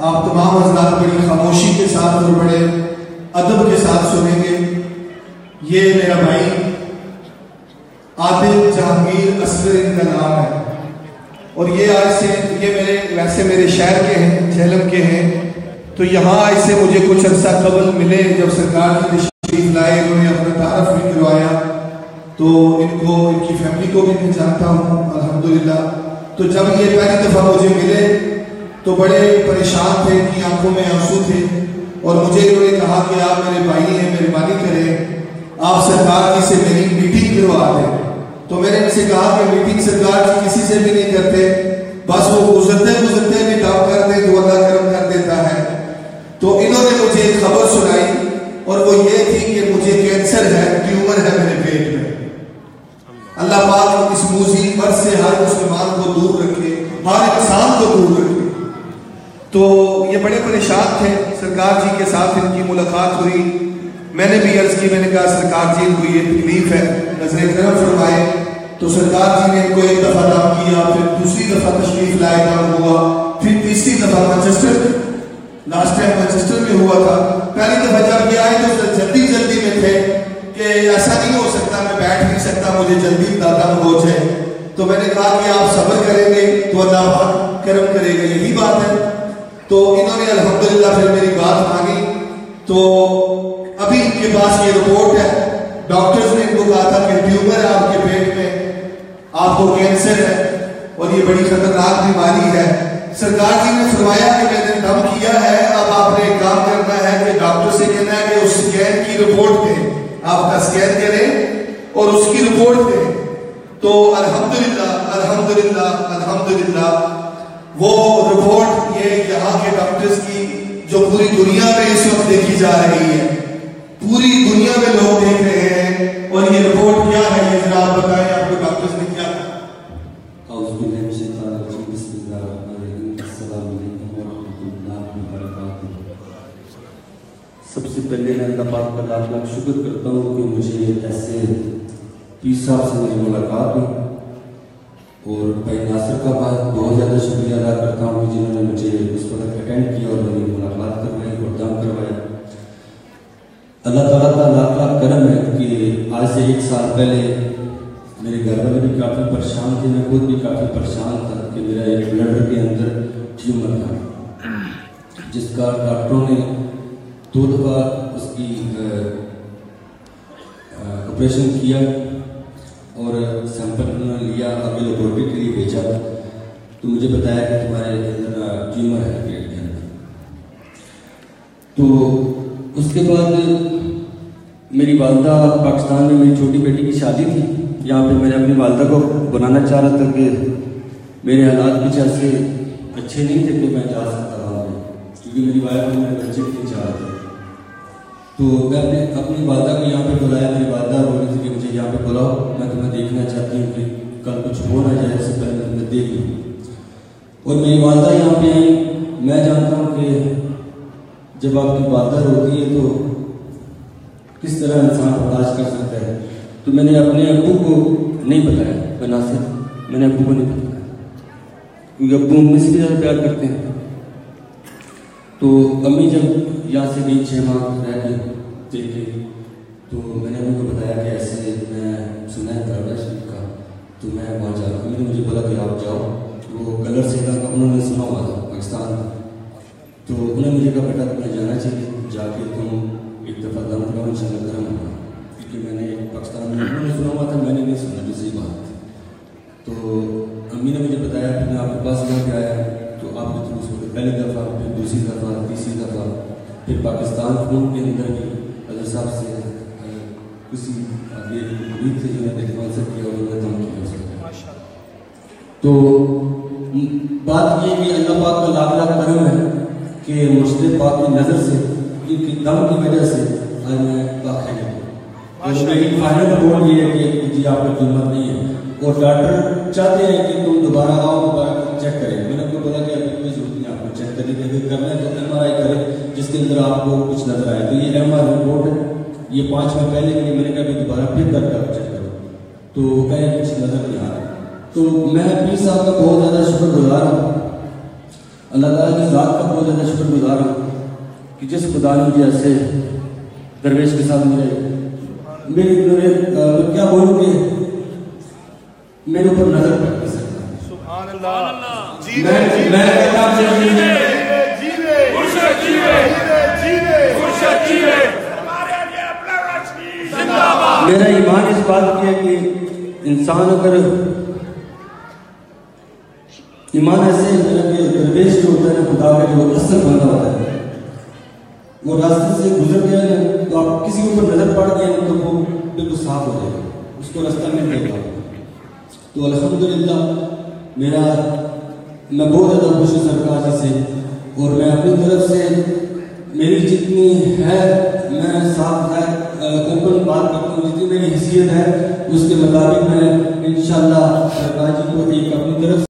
آپ تمام حضرات بڑی خاموشی کے ساتھ اور بڑے ادب کے ساتھ سنیں گے۔ یہ میرا بھائی عادل جہانگیر اصغر ان کا نام ہے۔ اور یہ آج سے یہ میرے ویسے میرے شہر کے ہیں جہلم کے ہیں۔ تو یہاں آج سے مجھے کچھ عرصہ قبل ملے جب سرکار کی تشریف لائے، انہوں نے اپنا تعارف بھی کروایا۔ تو ان کو، ان کی فیملی کو بھی میں جانتا ہوں، الحمدللہ۔ تو جب یہ پہلی دفعہ مجھے ملے تو بڑے پریشان تھے ان کی آنکھوں میں آنسو تھے۔ اور مجھے انہوں نے کہا کہ آپ میرے بھائی ہیں، مہربانی کریں، آپ سرکار کی سے میری میٹنگ کروا دیں۔ تو میں نے ان سے کہا کہ میٹنگ سرکار کی کسی سے بھی نہیں کرتے۔ بس وہ گزرتے گزرتے بھی کام کر دیں تو اللہ کرم کر دیتا ہے۔ تو انہوں نے مجھے ایک خبر سنائی، اور وہ یہ تھی کہ مجھے کینسر ہے ٹیومر ہے میرے پیٹ میں۔ اللہ پاک اس موزی پر سے ہر مسلمان کو دور رکھے، ہر انسان کو دور رکھے۔ تو یہ بڑے پریشان تھے، سرکار جی کے ساتھ ان کی ملاقات ہوئی۔ میں نے بھی عرض کی، میں نے کہا، سرکار جی ان کو یہ تکلیف ہے نظر کرم فرمائے تو سرکار جی نے ان کو ایک دفعہ نام کیا، پھر دوسری دفعہ تشریف لائے کام ہوا۔ پھر تیسری دفعہ مانچسٹر لاسٹ ٹائم مانچسٹر میں ہوا تھا۔ پہلی دفعہ جب یہ آئے تو جلدی جلدی میں تھے کہ ایسا نہیں ہو سکتا، میں بیٹھ نہیں سکتا، مجھے جلدی دم ہو جائے۔ تو میں نے کہا کہ آپ صبر کریں گے، تو اللہ کرم کرے گا، یہی بات ہے۔ تو انہوں نے الحمدللہ پھر میری بات مانگی۔ تو ابھی ان کے پاس یہ رپورٹ ہے۔ ڈاکٹرز نے ان کو کہا تھا کہ ٹیومر ہے آپ کے پیٹ میں، آپ کو کینسر ہے اور یہ بڑی خطرناک بیماری ہے۔ سرکار جی نے فرمایا کہ میں نے دم کیا ہے، اب آپ نے ایک کام کرنا ہے کہ ڈاکٹر سے کہنا ہے کہ اس سکین کی رپورٹ دیں۔ آپ کا سکین کریں اور اس کی رپورٹ دیں۔ تو الحمدللہ الحمدللہ الحمدللہ وہ رپورٹ یہ یہاں کے ڈاکٹرز کی جو پوری دنیا میں اس وقت دیکھی جا رہی ہے۔ پوری دنیا میں لوگ دیکھ رہے ہیں اور یہ رپورٹ کیا ہے یہ ذرا آپ بتائیں آپ کو ڈاکٹرز نے کیا سب سے پہلے میں اللہ پاک کا لاکھ لاکھ شکر کرتا ہوں کہ مجھے ایسے پیس صاحب سے میری ملاقات ہوئی۔ بھائی ناصر کا بات بہت زیادہ شکریہ ادا کرتا ہوں جنہوں نے مجھے اس وقت اٹینڈ کیا اور میری ملاقات کروائی اور دم کروایا اللہ تعالیٰ کا لاکھ لاکھ کرم ہے کہ آج سے ایک سال پہلے میرے گھر والے بھی کافی پریشان تھے، میں خود بھی کافی پریشان تھا کہ میرا ایک بلڈر کے اندر ٹیومر تھا۔ جس کا ڈاکٹروں نے دو دفعہ اس کی آپریشن کیا۔ لیبورٹری کے تو مجھے بتایا کہ تمہارے اندر ٹیومر ہے پیٹ کے اندر۔ تو اس کے بعد میری والدہ پاکستان میں میری چھوٹی بیٹی کی شادی تھی۔ یہاں پہ میں نے اپنی والدہ کو بنانا چاہ رہا تھا کہ میرے حالات کچھ ایسے اچھے نہیں تھے کہ میں جا سکتا وہاں پہ کیونکہ میری والدہ میرے بچے کے لیے چاہ رہے تھے تو میں اپنے اپنی والدہ کو یہاں پہ بلایا۔ میری والدہ بول رہی تھی کہ مجھے یہاں پہ بلاؤ، میں تمہیں دیکھنا چاہتی ہوں کہ کل کچھ ہو نہ جائے، اس سے پہلے میں دیکھ لوں۔ اور میری والدہ یہاں پہ آئی۔ میں جانتا ہوں کہ جب آپ کی والدہ ہوتی ہے تو کس طرح انسان برداشت کر سکتا ہے؟ تو میں نے اپنے ابو کو نہیں بتایا بنا سے میں نے ابو کو نہیں بتایا۔ کیونکہ ابو امی سے بھی زیادہ پیار کرتے ہیں۔ تو امی جب یہاں سے گئی، چھ ماہ رہ کے دیکھے تو میں نے ان کو بتایا کہ ایسے میں سنا ہے دروازہ شریف کا تو میں وہاں جا رہا ہوں نے مجھے بولا کہ آپ جاؤ، وہ کلر سے کا انہوں نے سنا ہوا تھا، پاکستان۔ تو انہوں نے مجھے کہا، بیٹا، تمہیں جانا چاہیے۔ جا کے تم ایک دفعہ دم کرو، ان شاء اللہ کرم ہوگا۔ کیونکہ میں نے پاکستان میں انہوں نے سنا ہوا تھا، میں نے نہیں سنا جو بات۔ تو امی نے مجھے بتایا کہ میں آپ کے پاس یہاں پہ آیا۔ تو آپ نے اس وقت پہلی دفعہ، پھر دوسری دفعہ، تیسری دفعہ۔ پھر پاکستان فون کے اندر بھی حضرت صاحب سے کسی آگے امید تھے جو نے دیکھ منصب کیا انہوں نے دم کیا اس وقت تو بات یہ کہ اللہ پاک کا لاکھ لاکھ کرم ہے کہ مرشد پاک کی نظر سے ان کی دم کی وجہ سے آج میں باقی ہے فائنل رپورٹ یہ ہے کہ جی آپ کا قیمت نہیں ہے۔ اور ڈاکٹر چاہتے ہیں کہ تم دوبارہ آؤ دوبارہ چیک کریں۔ میں نے ان کو بولا کہ ابھی کوئی ضرورت نہیں آپ کو چیک کرنے کی اگر کرنا ہے۔ تو ایم آر آئی کریں جس کے اندر آپ کو کچھ نظر آئے۔ تو یہ ایم آر رپورٹ ہے۔ یہ پانچ میں پہلے کے لیے میں نے کہا کہ دوبارہ پھر کر کر چیک کرو تو کہیں کچھ نظر نہیں آ رہا تو میں پیر صاحب کا بہت زیادہ شکر گزار ہوں۔ اللہ تعالیٰ کی ذات کا بہت زیادہ شکر گزار ہوں کہ جس خدا نے مجھے ایسے درویش کے ساتھ مجھے میرے میرے میں کیا بولوں کہ میرے اوپر نظر پڑتی سکتا سبحان اللہ۔ میں میں کہتا ہوں میرا ایمان اس بات کی ہے کہ انسان اگر ایمان ایسے درویش جو ہوتا ہے خدا کا جو اصل بندہ ہوتا ہے۔ وہ راستے سے گزر گیا نا تو آپ کسی اوپر نظر پڑ گیا نا تو وہ بالکل صاف ہو جائے گا۔ اس کو راستہ مل جائے گا تو الحمدللہ، میرا، میں بہت زیادہ خوش ہوں سرکار جی سے۔ اور میں اپنی طرف سے میری جتنی ہے، میں صاف ہے، اوپن بات کرتا ہوں، جتنی میری حیثیت ہے، اس کے مطابق میں انشاءاللہ سرکار جی کو ایک اپنی طرف